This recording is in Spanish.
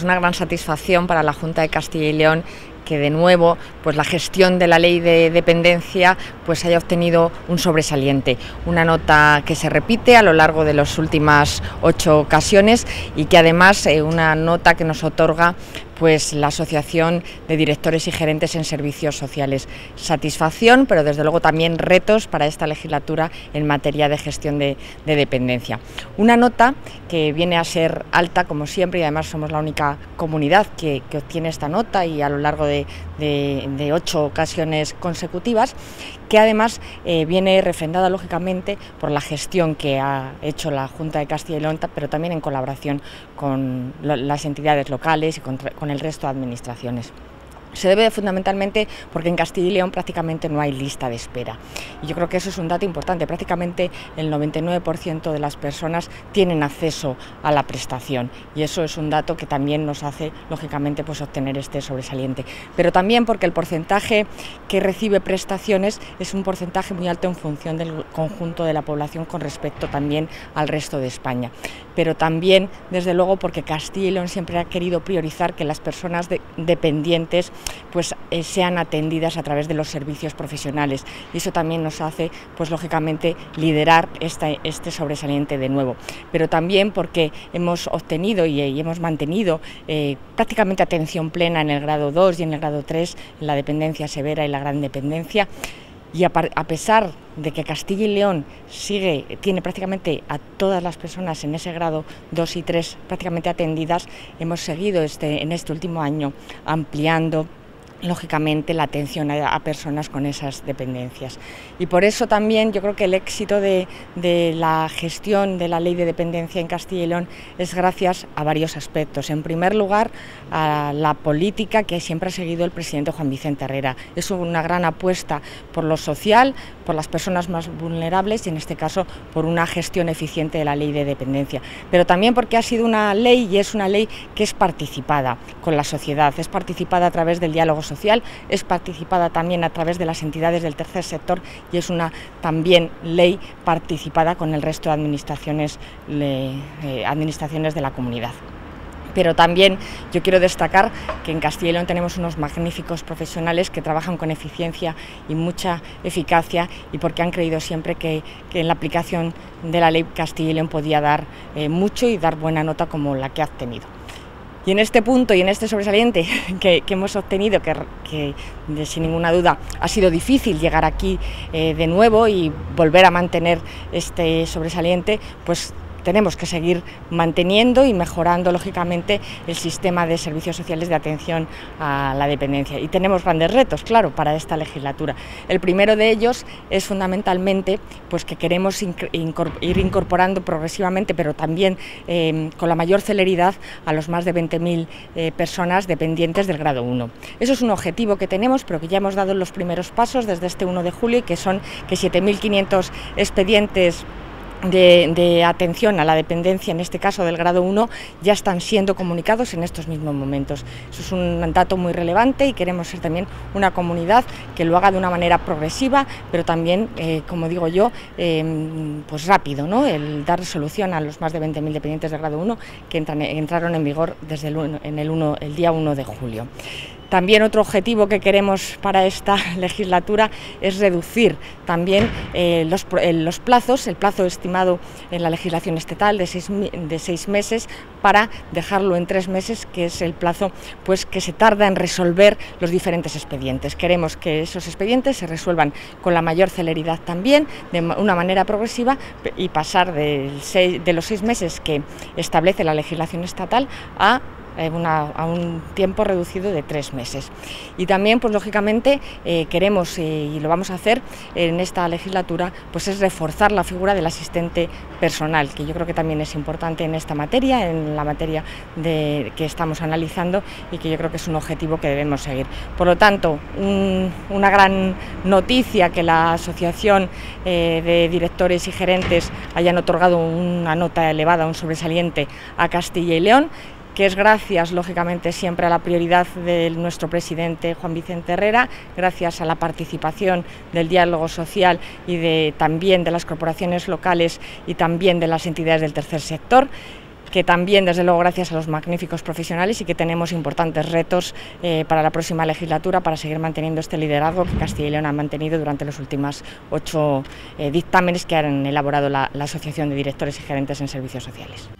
Es una gran satisfacción para la Junta de Castilla y León que de nuevo pues la gestión de la ley de dependencia pues haya obtenido un sobresaliente, una nota que se repite a lo largo de las últimas ocho ocasiones y que además eh, una nota que nos otorga pues la Asociación de Directores y Gerentes en Servicios Sociales. Satisfacción, pero desde luego también retos para esta legislatura en materia de gestión de, dependencia. Una nota que viene a ser alta, como siempre, y además somos la única comunidad que, obtiene esta nota y a lo largo de, ocho ocasiones consecutivas, que además eh, viene refrendada lógicamente por la gestión que ha hecho la Junta de Castilla y León, pero también en colaboración con las entidades locales y con el resto de administraciones. Se debe fundamentalmente porque en Castilla y León prácticamente no hay lista de espera. Y yo creo que eso es un dato importante. Prácticamente el 99% de las personas tienen acceso a la prestación y eso es un dato que también nos hace, lógicamente, pues obtener este sobresaliente. Pero también porque el porcentaje que recibe prestaciones es un porcentaje muy alto en función del conjunto de la población con respecto también al resto de España. Pero también, desde luego, porque Castilla y León siempre ha querido priorizar que las personas dependientes pues eh, sean atendidas a través de los servicios profesionales. Y eso también nos hace pues lógicamente liderar este sobresaliente de nuevo. Pero también porque hemos obtenido y, hemos mantenido eh, prácticamente atención plena en el grado 2 y en el grado 3 en la dependencia severa y la gran dependencia y a, pesar de que Castilla y León sigue, tiene prácticamente a todas las personas en ese grado 2 y 3 prácticamente atendidas, hemos seguido este, en este último año ampliando lógicamente la atención a, personas con esas dependencias. Y por eso también yo creo que el éxito de, la gestión de la ley de dependencia en Castilla y León es gracias a varios aspectos. En primer lugar, a la política que siempre ha seguido el presidente Juan Vicente Herrera. Es una gran apuesta por lo social, por las personas más vulnerables y en este caso por una gestión eficiente de la ley de dependencia. Pero también porque ha sido una ley y es una ley que es participada con la sociedad, es participada a través del diálogo social, es participada también a través de las entidades del tercer sector y es una también ley participada con el resto de administraciones, eh, administraciones de la comunidad pero también yo quiero destacar que en Castilla y León tenemos unos magníficos profesionales que trabajan con eficiencia y mucha eficacia y porque han creído siempre que, en la aplicación de la ley Castilla y León podía dar eh, mucho y dar buena nota como la que ha tenido. Y en este punto y en este sobresaliente que, hemos obtenido, que, sin ninguna duda ha sido difícil llegar aquí eh, de nuevo y volver a mantener este sobresaliente, pues tenemos que seguir manteniendo y mejorando lógicamente el sistema de servicios sociales de atención a la dependencia. Y tenemos grandes retos, claro, para esta legislatura. El primero de ellos es fundamentalmente pues, que queremos ir incorporando progresivamente, pero también em, con la mayor celeridad, a los más de 20.000 eh, personas dependientes del grado 1. Eso es un objetivo que tenemos, pero que ya hemos dado los primeros pasos desde este 1 de julio, que son que 7.500 expedientes de, atención a la dependencia, en este caso del grado 1, ya están siendo comunicados en estos mismos momentos. Eso es un dato muy relevante y queremos ser también una comunidad que lo haga de una manera progresiva, pero también, eh, como digo yo, em, pues rápido, ¿no? el dar solución a los más de 20.000 dependientes del grado 1 que entraron en vigor desde el, en el, 1, el día 1 de julio. También otro objetivo que queremos para esta legislatura es reducir también eh, eh, los, plazos, el plazo estimado en la legislación estatal de seis, meses para dejarlo en tres meses, que es el plazo pues, que se tarda en resolver los diferentes expedientes. Queremos que esos expedientes se resuelvan con la mayor celeridad también, de una manera progresiva y pasar de los seis meses que establece la legislación estatal a eh, a un tiempo reducido de tres meses. Y también, pues lógicamente, eh, queremos, eh, y lo vamos a hacer en esta legislatura, pues es reforzar la figura del asistente personal, que yo creo que también es importante en esta materia, en la materia de, que estamos analizando y que yo creo que es un objetivo que debemos seguir. Por lo tanto, una gran noticia que la Asociación de Directores y Gerentes hayan otorgado una nota elevada, un sobresaliente a Castilla y León, que es gracias, lógicamente, siempre a la prioridad de nuestro presidente Juan Vicente Herrera, gracias a la participación del diálogo social y de, también de las corporaciones locales y también de las entidades del tercer sector que también, desde luego, gracias a los magníficos profesionales y que tenemos importantes retos eh, para la próxima legislatura para seguir manteniendo este liderazgo que Castilla y León ha mantenido durante los últimos ocho eh, dictámenes que han elaborado la Asociación de Directores y Gerentes en Servicios Sociales.